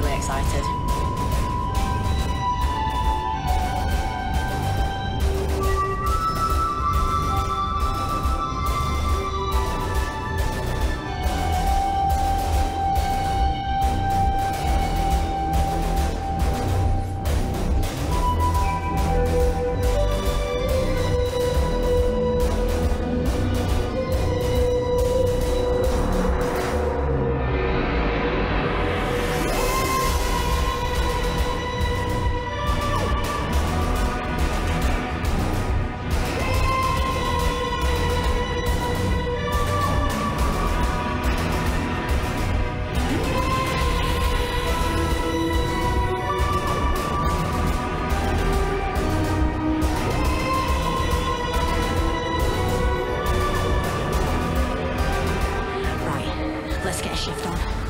really excited. しい